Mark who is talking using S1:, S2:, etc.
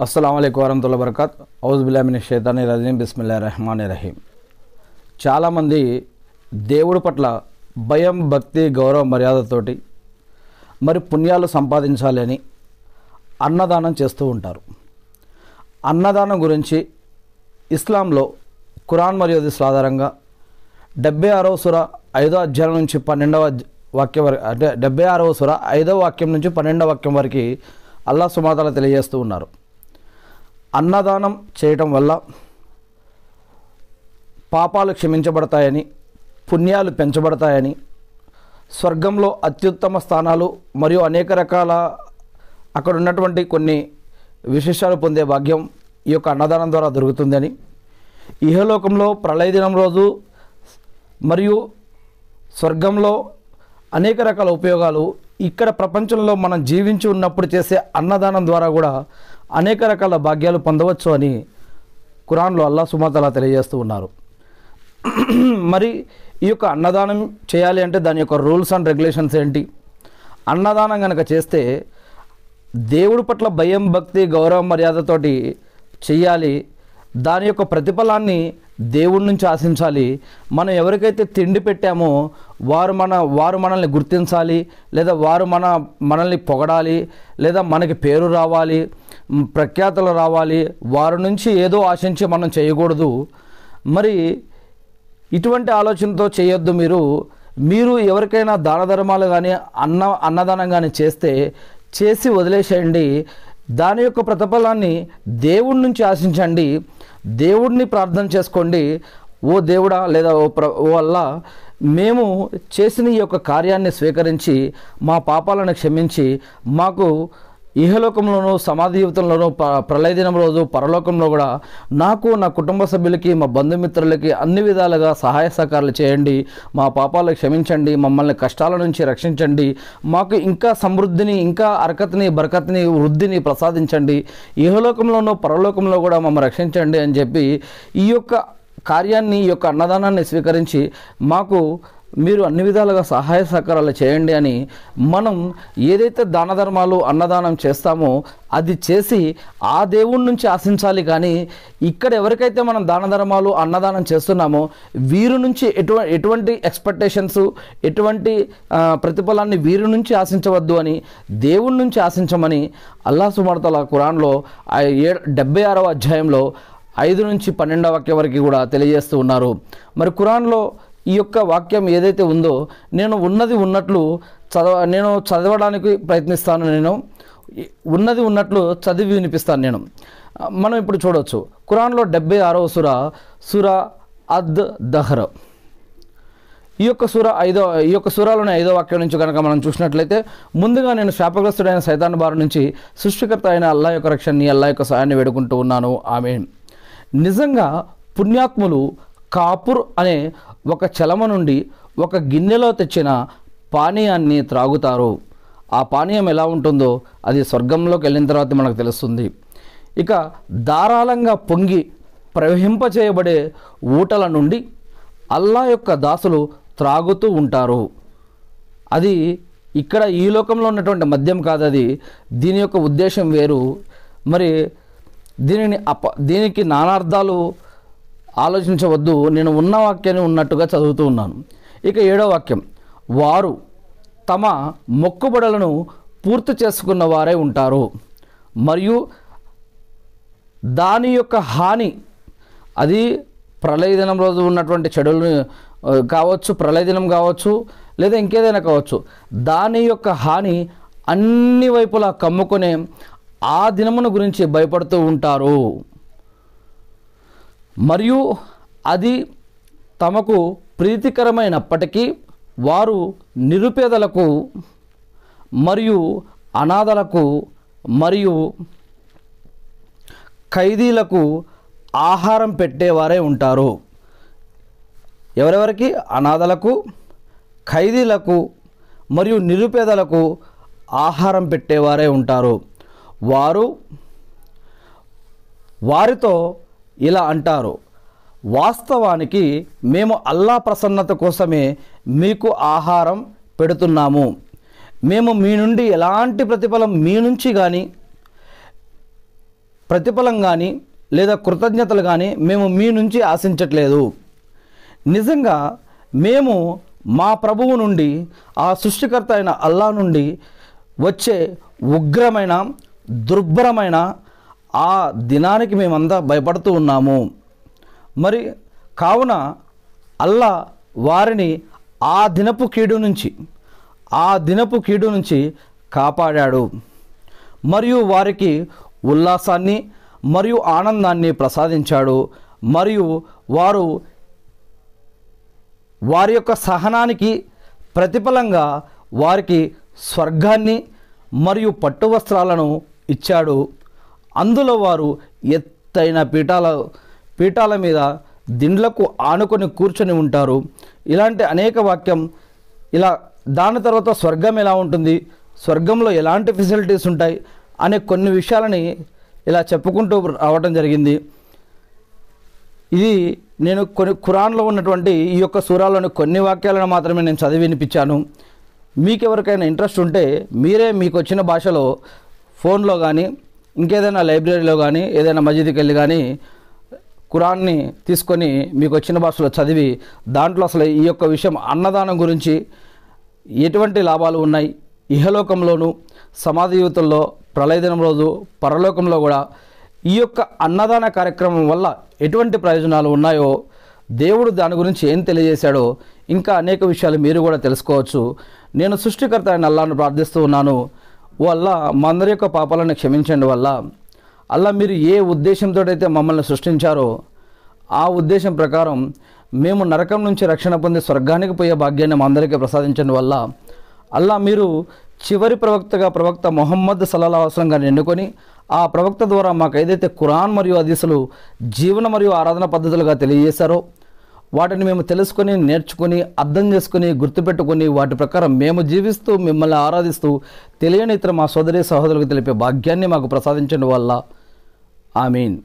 S1: అస్సలం అయికు వరహతుల్లా వరకత్ బిలామిని షేతాని రజీం బిస్మిల్లా రెహమాన్ రహీం చాలామంది దేవుడి పట్ల భయం భక్తి గౌరవ మర్యాదతోటి మరి పుణ్యాలు సంపాదించాలి అని అన్నదానం చేస్తూ ఉంటారు. అన్నదానం గురించి ఇస్లాంలో ఖురాన్ మరియు హదీస్ ఆధారంగా డెబ్బై ఆరవ సుర ఐదో అధ్యాయం నుంచి పన్నెండవ వాక్యం వరకు అంటే డెబ్బై ఆరవ సుర ఐదవ వాక్యం నుంచి పన్నెండవ వాక్యం వరకు అల్లా సుమాతాల తెలియజేస్తూ ఉన్నారు. అన్నదానం చేయటం వల్ల పాపాలు క్షమించబడతాయని పుణ్యాలు పెంచబడతాయని స్వర్గంలో అత్యుత్తమ స్థానాలు మరియు అనేక రకాల అక్కడ ఉన్నటువంటి కొన్ని విశేషాలు పొందే భాగ్యం ఈ యొక్క అన్నదానం ద్వారా దొరుకుతుందని. ఇహలోకంలో ప్రళయ దినం రోజు మరియు స్వర్గంలో అనేక రకాల ఉపయోగాలు ఇక్కడ ప్రపంచంలో మనం జీవించి ఉన్నప్పుడు చేసే అన్నదానం ద్వారా కూడా అనేక రకాల భాగ్యాలు పొందవచ్చు అని ఖురాన్లో అల్లా సుమాతలా తెలియజేస్తూ ఉన్నారు. మరి ఈ యొక్క అన్నదానం చేయాలి అంటే దాని యొక్క రూల్స్ అండ్ రెగ్యులేషన్స్ ఏంటి? అన్నదానం కనుక చేస్తే దేవుడి పట్ల భయం భక్తి గౌరవ మర్యాదతోటి చేయాలి. దాని యొక్క ప్రతిఫలాన్ని దేవుడి నుంచి ఆశించాలి. మనం ఎవరికైతే తిండి పెట్టామో వారు మన వారు మనల్ని గుర్తించాలి లేదా వారు మన మనల్ని పొగడాలి లేదా మనకి పేరు రావాలి ప్రఖ్యాతలు రావాలి వారి నుంచి ఏదో ఆశించి మనం చేయకూడదు. మరి ఇటువంటి ఆలోచనతో చేయొద్దు మీరు. మీరు ఎవరికైనా దాన ధర్మాలు కానీ అన్న అన్నదానం కానీ చేస్తే చేసి వదిలేసేయండి. దాని యొక్క ప్రతిఫలాన్ని దేవుడి నుంచి ఆశించండి. దేవుడిని ప్రార్థన చేసుకోండి. ఓ దేవుడా లేదా ఓ ప్ర ఓ వల్ల మేము చేసిన ఈ యొక్క కార్యాన్ని స్వీకరించి మా పాపాలను క్షమించి మాకు ఇహలోకంలోనూ సమాధి జీవితంలోనూ ప ప్రళయ దినం రోజు పరలోకంలో కూడా నాకు నా కుటుంబ సభ్యులకి మా బంధుమిత్రులకి అన్ని విధాలుగా సహాయ సహకారాలు చేయండి. మా పాపాలు క్షమించండి. మమ్మల్ని కష్టాల నుంచి రక్షించండి. మాకు ఇంకా సమృద్ధిని ఇంకా అరకతని బరకత్ని వృద్ధిని ప్రసాదించండి. ఇహలోకంలోనూ పరలోకంలో కూడా మమ్మల్ని రక్షించండి అని చెప్పి ఈ యొక్క కార్యాన్ని ఈ యొక్క అన్నదానాన్ని స్వీకరించి మాకు మీరు అన్ని విధాలుగా సహాయ సహకారాలు చేయండి అని మనం ఏదైతే దాన ధర్మాలు అన్నదానం చేస్తామో అది చేసి ఆ దేవుడి నుంచి ఆశించాలి. కానీ ఇక్కడ ఎవరికైతే మనం దాన ధర్మాలు అన్నదానం చేస్తున్నామో వీరి నుంచి ఎటు ఎటువంటి ఎక్స్పెక్టేషన్స్ ఎటువంటి ప్రతిఫలాన్ని వీరి నుంచి ఆశించవద్దు అని దేవుడి నుంచి ఆశించమని అల్లా సుమార్తల ఖురాన్లో ఏ డెబ్బై ఆరవ అధ్యాయంలో ఐదు నుంచి పన్నెండవ వాక్యం వరకు కూడా తెలియజేస్తూ ఉన్నారు. మరి కురాన్లో ఈ యొక్క వాక్యం ఏదైతే ఉందో నేను ఉన్నది ఉన్నట్లు చదవ నేను చదవడానికి ప్రయత్నిస్తాను నేను. ఉన్నది ఉన్నట్లు చదివి వినిపిస్తాను నేను. మనం ఇప్పుడు చూడవచ్చు ఖురాన్లో డెబ్బై ఆరవ సుర సుర అద్ దహర్. ఈ యొక్క సూర ఐదో ఈ యొక్క సూరాలోని ఐదో వాక్యం నుంచి కనుక మనం చూసినట్లయితే ముందుగా నేను శాపగ్రస్తుడైన సైతాన్ బారు నుంచి సృష్టికర్త అయిన అల్లా యొక్క రక్షణని అల్లా యొక్క సాయాన్ని వేడుకుంటూ ఉన్నాను. ఆమె నిజంగా పుణ్యాత్ములు కాపుర్ అనే ఒక చలమ నుండి ఒక గిన్నెలో తెచ్చిన పానీయాన్ని త్రాగుతారు. ఆ పానీయం ఎలా ఉంటుందో అది స్వర్గంలోకి వెళ్ళిన తర్వాత మనకు తెలుస్తుంది. ఇక ధారాళంగా పొంగి ప్రవహింపచేయబడే ఊటల నుండి అల్లా యొక్క దాసులు త్రాగుతూ ఉంటారు. అది ఇక్కడ ఈ లోకంలో ఉన్నటువంటి మద్యం కాదు అది. దీని యొక్క ఉద్దేశం వేరు. మరి దీనిని అప దీనికి నానార్థాలు ఆలోచించవద్దు నేను ఉన్న వాక్యాన్ని ఉన్నట్టుగా చదువుతూ ఉన్నాను. ఇక ఏడో వాక్యం. వారు తమ మొక్కుబడులను పూర్తి చేసుకున్న వారే ఉంటారు. మరియు దాని యొక్క హాని అది ప్రళయ దినం రోజు ఉన్నటువంటి చెడులు కావచ్చు ప్రళయ దినం కావచ్చు లేదా ఇంకేదైనా కావచ్చు దాని యొక్క హాని అన్ని వైపులా కమ్ముకునే ఆ దినమును గురించి భయపడుతూ ఉంటారు. మరియు అది తమకు ప్రీతికరమైనప్పటికీ వారు నిరుపేదలకు మరియు అనాథలకు మరియు ఖైదీలకు ఆహారం పెట్టేవారే ఉంటారు. ఎవరెవరికి? అనాథలకు ఖైదీలకు మరియు నిరుపేదలకు ఆహారం పెట్టేవారే ఉంటారు. వారు వారితో ఇలా అంటారు. వాస్తవానికి మేము అల్లా ప్రసన్నత కోసమే మీకు ఆహారం పెడుతున్నాము. మేము మీ నుండి ఎలాంటి ప్రతిఫలం మీ నుంచి కానీ ప్రతిఫలం కానీ లేదా కృతజ్ఞతలు కానీ మేము మీ నుంచి ఆశించట్లేదు. నిజంగా మేము మా ప్రభువు నుండి ఆ సృష్టికర్త అయిన అల్లా నుండి వచ్చే ఉగ్రమైన దుర్భరమైన ఆ దినానికి మేమంతా భయపడుతూ ఉన్నాము. మరి కావున అల్లా వారిని ఆ దినపు కీడు నుంచి ఆ దినపు కీడు నుంచి కాపాడాడు. మరియు వారికి ఉల్లాసాన్ని మరియు ఆనందాన్ని ప్రసాదించాడు. మరియు వారు వారి యొక్క సహనానికి ప్రతిఫలంగా వారికి స్వర్గాన్ని మరియు పట్టు వస్త్రాలను ఇచ్చాడు. అందులో వారు ఎత్తైన పీఠాల పీఠాల మీద దిండ్లకు ఆనుకొని కూర్చొని ఉంటారు. ఇలాంటి అనేక వాక్యం ఇలా దాని తర్వాత స్వర్గం ఎలా ఉంటుంది స్వర్గంలో ఎలాంటి ఫెసిలిటీస్ ఉంటాయి అనే కొన్ని విషయాలని ఇలా చెప్పుకుంటూ రావడం జరిగింది. ఇది నేను కొన్ని ఖురాన్లో ఉన్నటువంటి ఈ యొక్క సూరాల్లోని కొన్ని వాక్యాలను మాత్రమే నేను చదివి వినిపించాను. మీకు ఎవరికైనా ఇంట్రెస్ట్ ఉంటే మీరే మీకు వచ్చిన భాషలో ఫోన్లో కానీ ఇంకేదైనా లైబ్రరీలో కానీ ఏదైనా మసీదుకి వెళ్ళి కానీ ఖురాన్ని తీసుకొని మీకు వచ్చిన భాషలో చదివి దాంట్లో అసలు ఈ యొక్క విషయం అన్నదానం గురించి ఎటువంటి లాభాలు ఉన్నాయి? ఇహలోకంలోను సమాధి యువతుల్లో ప్రళయదినం రోజు పరలోకంలో కూడా ఈ యొక్క అన్నదాన కార్యక్రమం వల్ల ఎటువంటి ప్రయోజనాలు ఉన్నాయో దేవుడు దాని గురించి ఏం తెలియజేశాడో ఇంకా అనేక విషయాలు మీరు కూడా తెలుసుకోవచ్చు. నేను సృష్టికర్త అయిన అల్లాను ప్రార్థిస్తూ ఉన్నాను. వల్ల మా అందరి యొక్క పాపాలను క్షమించండి వల్ల అల్లా. మీరు ఏ ఉద్దేశంతో అయితే మమ్మల్ని సృష్టించారో ఆ ఉద్దేశం ప్రకారం మేము నరకం నుంచి రక్షణ పొంది స్వర్గానికి పోయే భాగ్యాన్ని మా అందరికీ ప్రసాదించడం వల్ల అల్లా. మీరు చివరి ప్రవక్తగా ప్రవక్త మొహమ్మద్ సల్లా అవసరం గారిని ఎన్నుకొని ఆ ప్రవక్త ద్వారా మాకు ఏదైతే ఖురాన్ మరియు అదీసులు జీవన మరియు ఆరాధన పద్ధతులుగా తెలియజేశారో వాటిని మేము తెలుసుకొని నేర్చుకొని అర్థం చేసుకొని గుర్తుపెట్టుకుని వాటి ప్రకారం మేము జీవిస్తూ మిమ్మల్ని ఆరాధిస్తూ తెలియని ఇతర మా సోదరి సహోదరులకు తెలిపే భాగ్యాన్ని మాకు ప్రసాదించడం వల్ల. ఆమీన్.